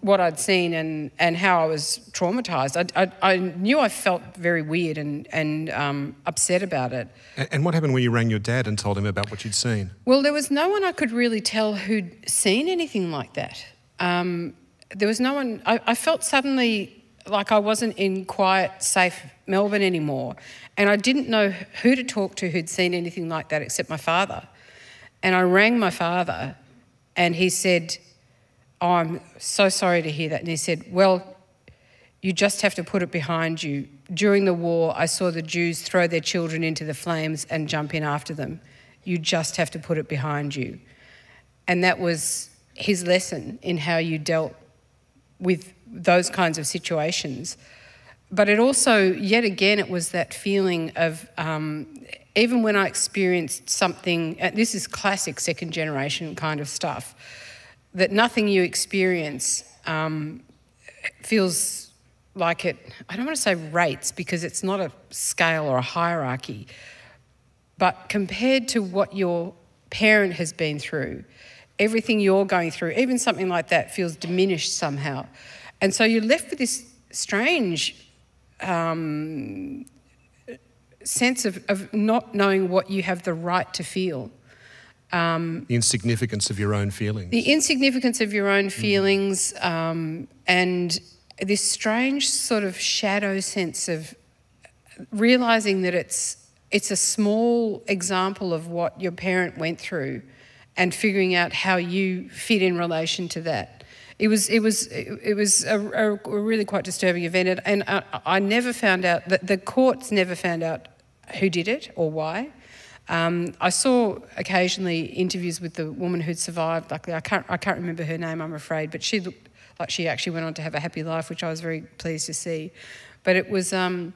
what I'd seen and, and how I was traumatized. I, I, I knew I felt very weird and, and um, upset about it. And, and, what happened when you rang your dad and told him about what you'd seen? Well, there was no one I could really tell who'd seen anything like that. Um, there was no one, I, I felt suddenly like I wasn't in quiet, safe Melbourne anymore. And I didn't know who to talk to who'd seen anything like that except my father. And I rang my father and he said, Oh, I'm so sorry to hear that. And he said, Well, you just have to put it behind you. During the war, I saw the Jews throw their children into the flames and jump in after them. You just have to put it behind you. And that was his lesson in how you dealt with those kinds of situations. But it also, yet again, it was that feeling of um, even when I experienced something, this is classic second generation kind of stuff that nothing you experience um, feels like it, I don't want to say rates because it's not a scale or a hierarchy, but compared to what your parent has been through, everything you're going through, even something like that feels diminished somehow. And so you're left with this strange um, sense of, of not knowing what you have the right to feel. Um, the insignificance of your own feelings. The insignificance of your own feelings, mm. um, and this strange sort of shadow sense of realizing that it's it's a small example of what your parent went through and figuring out how you fit in relation to that. It was, it was, it was a, a really quite disturbing event, and I, I, never found out that the courts never found out who did it or why. Um, I saw occasionally interviews with the woman who'd survived. Luckily, I can't, I can't remember her name, I'm afraid, but she looked like she actually went on to have a happy life, which I was very pleased to see. But it was, um,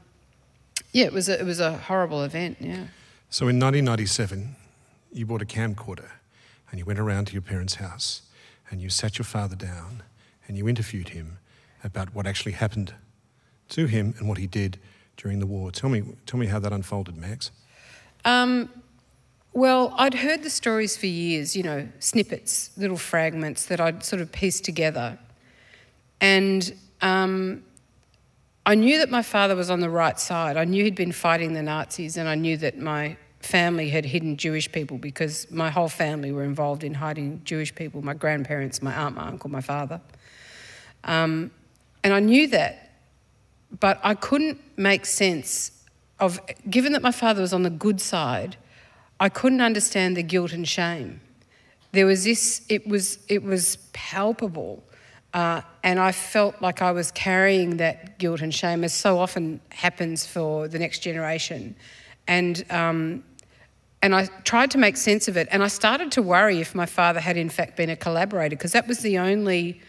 yeah, it was a, it was a horrible event. Yeah. So in 1997, you bought a camcorder and you went around to your parents' house and you sat your father down and you interviewed him about what actually happened to him and what he did during the war. Tell me, tell me how that unfolded, Mags. Um, well, I'd heard the stories for years, you know, snippets, little fragments that I'd sort of pieced together. And um, I knew that my father was on the right side. I knew he'd been fighting the Nazis, and I knew that my family had hidden Jewish people because my whole family were involved in hiding Jewish people my grandparents, my aunt, my uncle, my father. Um, and I knew that, but I couldn't make sense of, given that my father was on the good side, I couldn't understand the guilt and shame. There was this, it was, it was palpable uh, and I felt like I was carrying that guilt and shame, as so often happens for the next generation. And, um, and I tried to make sense of it. And I started to worry if my father had, in fact, been a collaborator, because that was the only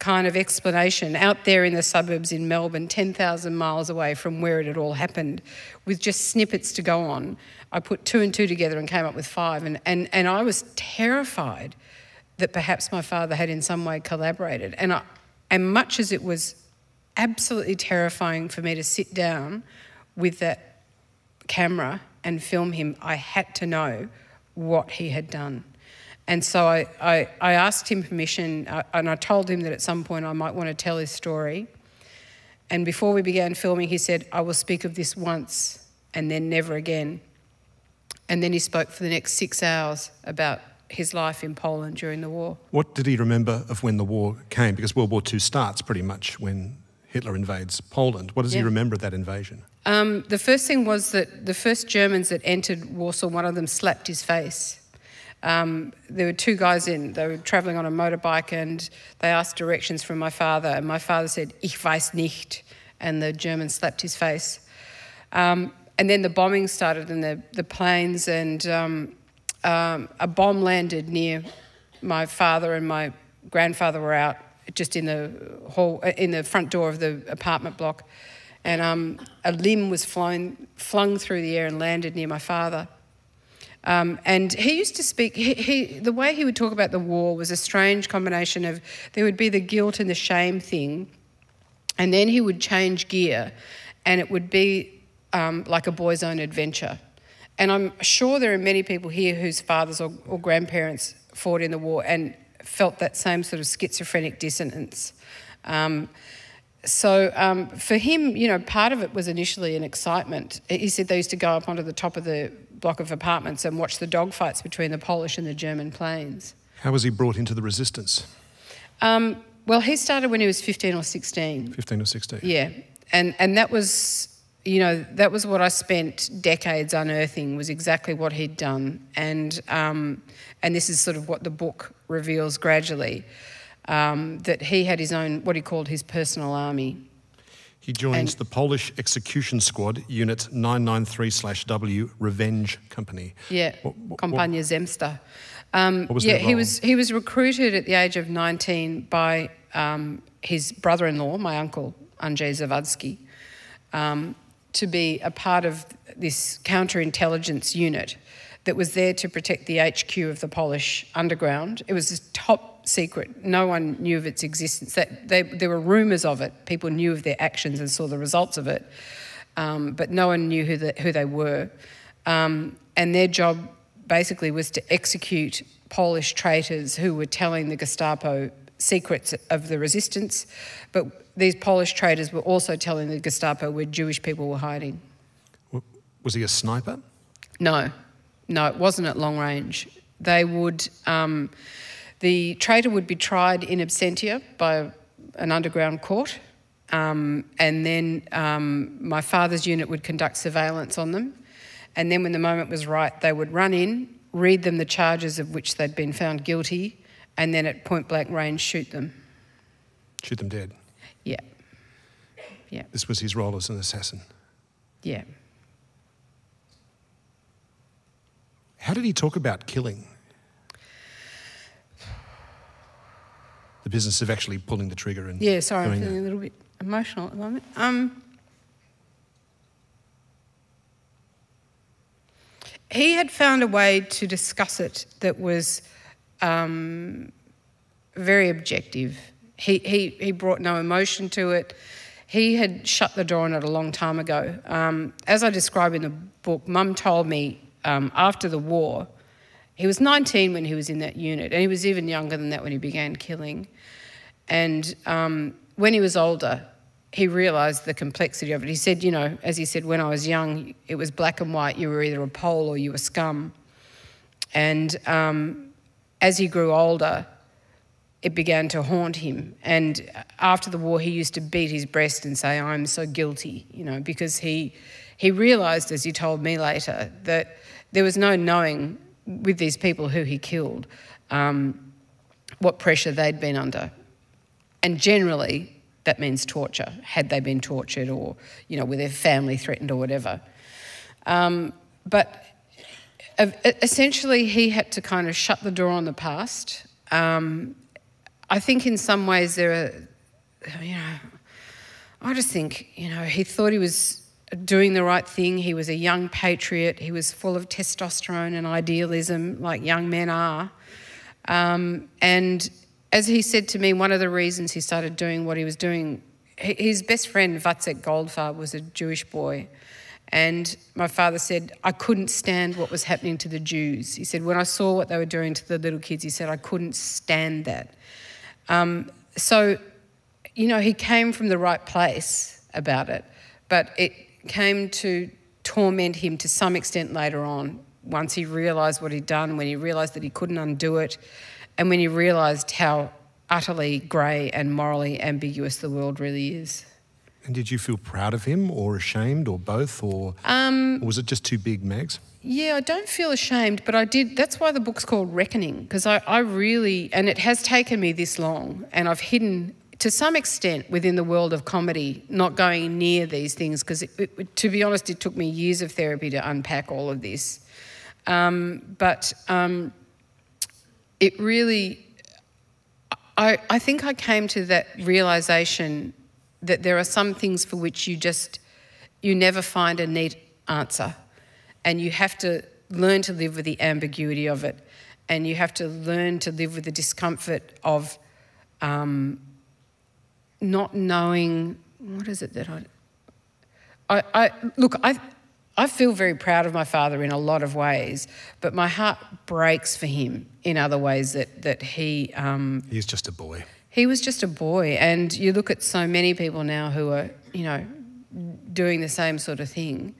kind of explanation out there in the suburbs in Melbourne, 10,000 miles away from where it had all happened, with just snippets to go on. I put two and two together and came up with five. And, and, and I was terrified that perhaps my father had in some way collaborated. And, I, and much as it was absolutely terrifying for me to sit down with that camera and film him, I had to know what he had done. And so I, I, I asked him permission, uh, and I told him that at some point I might want to tell his story. And before we began filming, he said, I will speak of this once and then never again. And then he spoke for the next six hours about his life in Poland during the war. What did he remember of when the war came? Because World War II starts pretty much when Hitler invades Poland. What does yeah. he remember of that invasion? Um, the first thing was that the first Germans that entered Warsaw, one of them slapped his face. Um, there were two guys in, they were travelling on a motorbike and they asked directions from my father, and my father said, Ich weiß nicht, and the German slapped his face. Um, and then the bombing started and the, the planes and um, um, a bomb landed near my father and my grandfather were out just in the hall, uh, in the front door of the apartment block, and um, a limb was flown, flung through the air and landed near my father. Um, and he used to speak, he, he, the way he would talk about the war was a strange combination of there would be the guilt and the shame thing, and then he would change gear, and it would be um, like a boy's own adventure. And I'm sure there are many people here whose fathers or, or grandparents fought in the war and felt that same sort of schizophrenic dissonance. Um, so um, for him, you know, part of it was initially an excitement. He said they used to go up onto the top of the block of apartments and watch the dogfights between the Polish and the German planes. How was he brought into the resistance? Um, well, he started when he was 15 or 16. 15 or 16. Yeah. And, and that was you know, that was what I spent decades unearthing was exactly what he'd done, and um, and this is sort of what the book reveals gradually um, that he had his own what he called his personal army. He joins and, the Polish Execution Squad, Unit 993/W Revenge Company. Yeah, Kompania Zemsta. Um, yeah, he was he was recruited at the age of 19 by um, his brother-in-law, my uncle Andrzej Zawadzki. Um, to be a part of this counterintelligence unit that was there to protect the HQ of the Polish underground. It was the top secret. No one knew of its existence. That they, there were rumours of it. People knew of their actions and saw the results of it, um, but no one knew who, the, who they were. Um, and their job basically was to execute Polish traitors who were telling the Gestapo secrets of the resistance, but these Polish traitors were also telling the Gestapo where Jewish people were hiding. Was he a sniper? No, no, it wasn't at long range. They would, um, the traitor would be tried in absentia by an underground court, Um, and then um, my father's unit would conduct surveillance on them. And then, when the moment was right, they would run in, read them the charges of which they'd been found guilty, and then at point blank range shoot them. Shoot them dead. Yeah. Yeah. This was his role as an assassin. Yeah. How did he talk about killing? The business of actually pulling the trigger and Yeah, sorry, I'm feeling that. a little bit emotional at the moment. Um, he had found a way to discuss it that was um, very objective. He, he, he brought no emotion to it. He had shut the door on it a long time ago. Um, as I describe in the book, Mum told me um, after the war, he was 19 when he was in that unit, and he was even younger than that when he began killing. And um, when he was older, he realised the complexity of it. He said, you know, as he said, when I was young, it was black and white. You were either a pole or you were scum. And um, as he grew older, it began to haunt him. And after the war, he used to beat his breast and say, I'm so guilty, you know, because he, he realised, as he told me later, that there was no knowing with these people who he killed um, what pressure they'd been under. And generally, that means torture, had they been tortured or, you know, with their family threatened or whatever. Um, but essentially, he had to kind of shut the door on the past. Um, I think in some ways there are, you know, I just think, you know, he thought he was doing the right thing. He was a young patriot. He was full of testosterone and idealism, like young men are. Um, and as he said to me, one of the reasons he started doing what he was doing, his best friend, Vatsek Goldfarb, was a Jewish boy. And my father said, I couldn't stand what was happening to the Jews. He said, when I saw what they were doing to the little kids, he said, I couldn't stand that. Um, so, you know, he came from the right place about it, but it came to torment him to some extent later on once he realised what he'd done, when he realised that he couldn't undo it, and when he realised how utterly grey and morally ambiguous the world really is. And did you feel proud of him or ashamed or both? Or, Um, or was it just too big, Mags? Yeah, I don't feel ashamed, but I did. That's why the book's called Reckoning, because I, I really, and it has taken me this long, and I've hidden to some extent within the world of comedy, not going near these things, because to be honest, it took me years of therapy to unpack all of this. Um, but um, it really, I, I think I came to that realization that there are some things for which you just, you never find a neat answer. And you have to learn to live with the ambiguity of it. And you have to learn to live with the discomfort of um, not knowing what is it that I, I, I look, I, I feel very proud of my father in a lot of ways, but my heart breaks for him in other ways that, that he, um, He's just a boy. he was just a boy. And you look at so many people now who are, you know, doing the same sort of thing.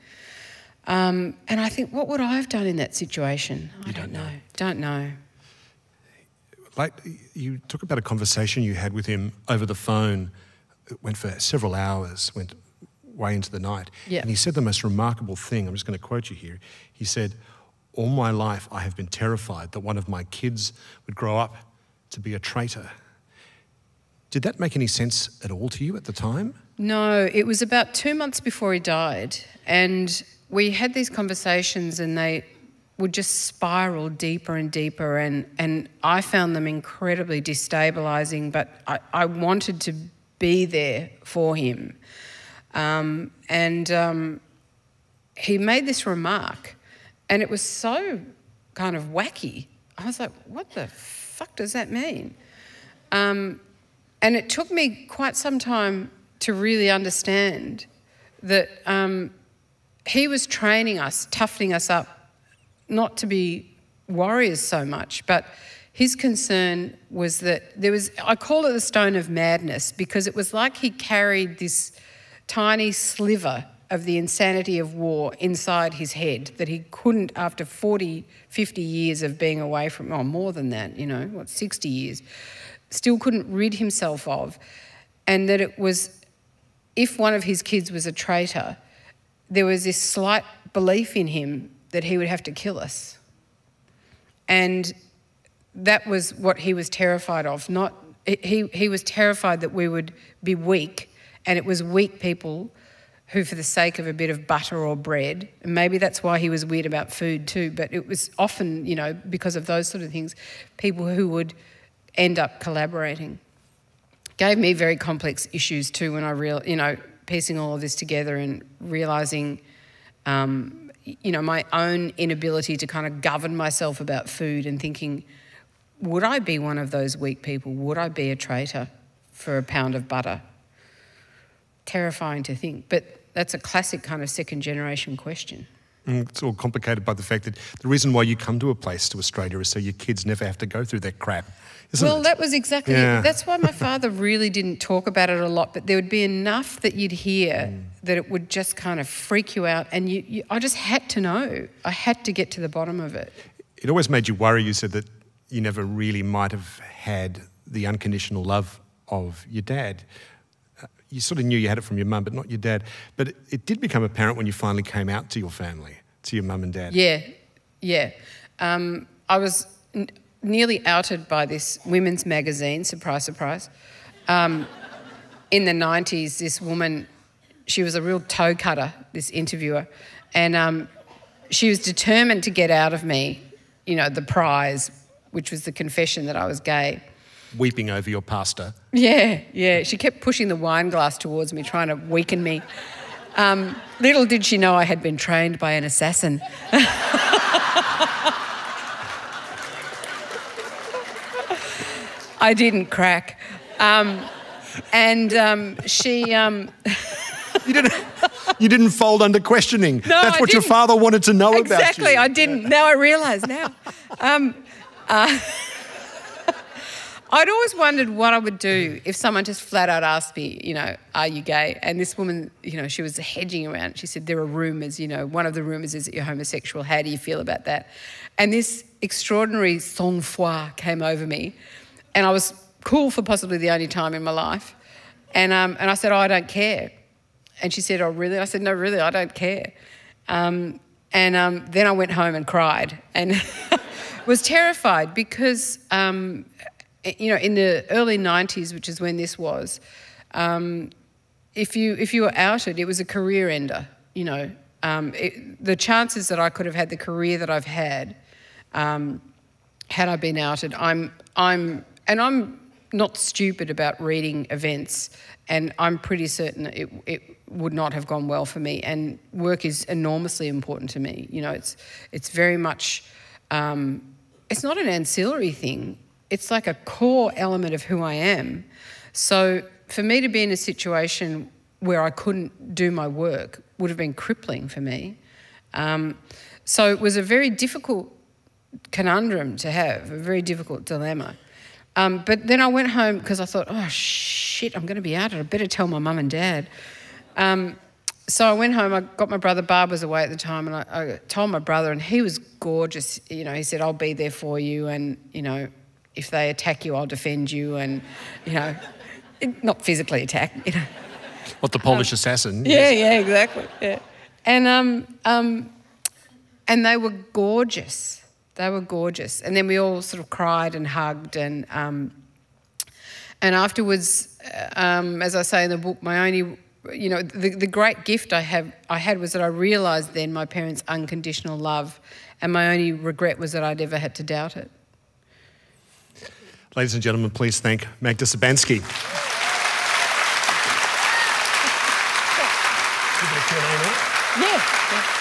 Um, and I think, what would I have done in that situation? I You don't don't know. know. Don't know. Like you talk about a conversation you had with him over the phone. It went for several hours, went way into the night. Yeah. And he said the most remarkable thing. I'm just going to quote you here. He said, All my life I have been terrified that one of my kids would grow up to be a traitor. Did that make any sense at all to you at the time? No, it was about two months before he died. And we had these conversations, and they would just spiral deeper and deeper. And, and I found them incredibly destabilizing, but I, I wanted to be there for him. Um, and um, he made this remark, and it was so kind of wacky. I was like, what the fuck does that mean? Um, and it took me quite some time to really understand that um, he was training us, toughening us up, not to be warriors so much, but his concern was that there was, I call it the stone of madness because it was like he carried this tiny sliver of the insanity of war inside his head that he couldn't, after 40, 50 years of being away from, or more than that, you know, what, 60 years, still couldn't rid himself of. And that it was if one of his kids was a traitor, there was this slight belief in him that he would have to kill us. And that was what he was terrified of. Not he, he was terrified that we would be weak, and it was weak people who, for the sake of a bit of butter or bread, and maybe that's why he was weird about food too, but it was often, you know, because of those sort of things, people who would end up collaborating. Gave me very complex issues too when I real, you know, piecing all of this together and realizing, um, you know, my own inability to kind of govern myself about food and thinking, would I be one of those weak people? Would I be a traitor for a pound of butter? Terrifying to think, but that's a classic kind of second generation question. Mm, it's all complicated by the fact that the reason why you come to a place to Australia is so your kids never have to go through that crap. well, it? that was exactly yeah. it. That's why my father really didn't talk about it a lot, but there would be enough that you'd hear mm. that it would just kind of freak you out. And you, you, I just had to know. I had to get to the bottom of it. It always made you worry. You said that you never really might have had the unconditional love of your dad. You sort of knew you had it from your mum, but not your dad. But it, it, did become apparent when you finally came out to your family, to your mum and dad. Yeah, yeah. Um, I was n- nearly outed by this women's magazine, surprise, surprise. Um, in the 90s, this woman, she was a real toe cutter, this interviewer, and um, she was determined to get out of me, you know, the prize which was the confession that I was gay. Weeping over your pasta. Yeah, yeah. She kept pushing the wine glass towards me, trying to weaken me. Um, little did she know I had been trained by an assassin. I didn't crack. Um, and um, she. Um, you, didn't, you didn't fold under questioning. No, That's I what didn't. your father wanted to know exactly, about you. Exactly, I didn't. Now I realise now. Um, uh, I'd always wondered what I would do if someone just flat out asked me, you know, are you gay? And this woman, you know, she was hedging around. She said, there are rumours, you know, one of the rumours is that you're homosexual. How do you feel about that? And this extraordinary sang-froid came over me. And I was cool for possibly the only time in my life. And, um, and I said, oh, I don't care. And she said, oh, really? I said, no, really, I don't care. Um, and um, then I went home and cried. And was terrified because, um, you know, in the early 90s, which is when this was, um, if, you, if you were outed, it was a career ender, you know. Um, it, the chances that I could have had the career that I've had um, had I been outed, I'm, I'm, and I'm not stupid about reading events, and I'm pretty certain it, it would not have gone well for me. And work is enormously important to me. You know, it's, it's very much um, it's not an ancillary thing, it's like a core element of who I am. So for me to be in a situation where I couldn't do my work would have been crippling for me. Um, so it was a very difficult conundrum to have, a very difficult dilemma. Um, but then I went home because I thought, oh shit, I'm going to be out. I better tell my mum and dad. Um, so I went home. I got my brother. Barb was away at the time, and I, I, told my brother, and he was gorgeous. You know, he said, "I'll be there for you, and you know, if they attack you, I'll defend you." And you know, not physically attack. You know, what the Polish um, assassin? Yeah, yes. yeah, exactly. Yeah, and um, um, and they were gorgeous. They were gorgeous, and then we all sort of cried and hugged, and um, and afterwards, uh, um, as I say in the book, my only you know, the, the great gift I have I had was that I realised then my parents' unconditional love, and my only regret was that I'd ever had to doubt it. Ladies and gentlemen, please thank Magda Szubanski. Yeah. yeah.